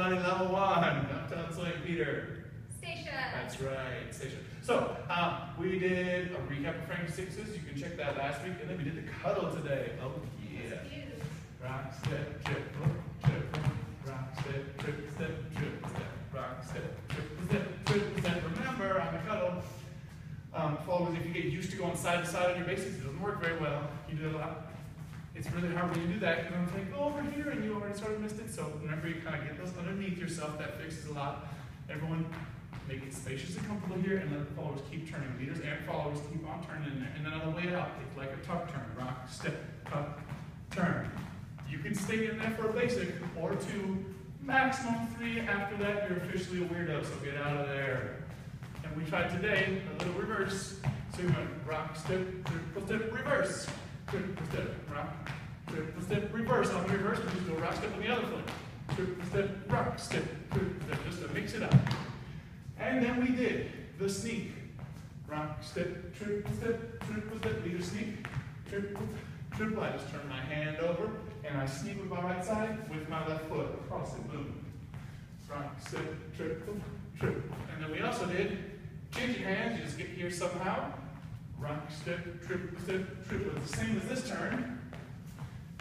everybody, level one, Uptown Swing, Peter. Stacia. That's right, Stacia. So, um, we did a recap of Frankie Sixes, you can check that last week, and then we did the cuddle today. Oh, yeah. Rock, step, triple, triple, rock, step, triple, step, triple, step, rock, step, triple, step, triple, step. Remember, on the cuddle, um, followers, if you get used to going side to side on your bases, it doesn't work very well. You do it a lot. It's really hard when you do that because I'm like, go over here, and you already sort of missed it. So remember, you kind of get those underneath yourself. That fixes a lot. Everyone, make it spacious and comfortable here, and let the followers keep turning. Leaders and followers keep on turning in there. And then on the way out, it's like a tuck turn. Rock, step, tuck, turn. You can stay in there for a basic or two, maximum three. After that, you're officially a weirdo, so get out of there. And we tried today a little reverse. So we went rock, step, triple step, reverse. Triple step, rock, triple step, reverse. On the reverse, we just do a rock step on the other foot. Triple step, rock step, triple step, just to mix it up. And then we did the sneak. Rock, step, triple step, triple step, leader sneak, trip, triple. I just turn my hand over and I sneak with my right side with my left foot across it. Boom. Rock, step, triple, triple. And then we also did change your hands. You just get here somehow. Step, triple, step, triple. It's the same as this turn.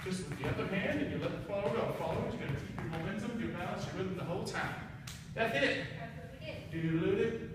Just with the other hand and you let the follower go. Followers, you're going to keep your momentum, your balance, your rhythm the whole time. That's it. That's what we did. Do-do-do-do,